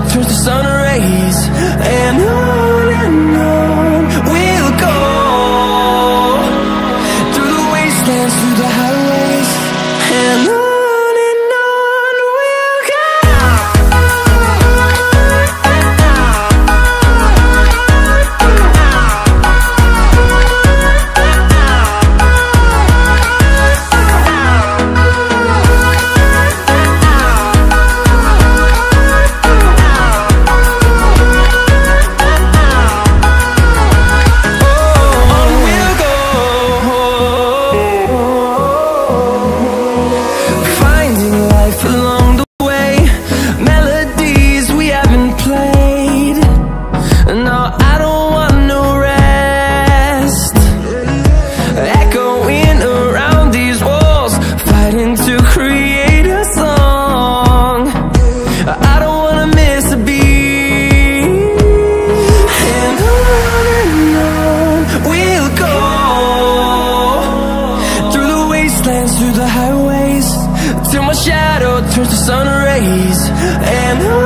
turns to sun breeze and I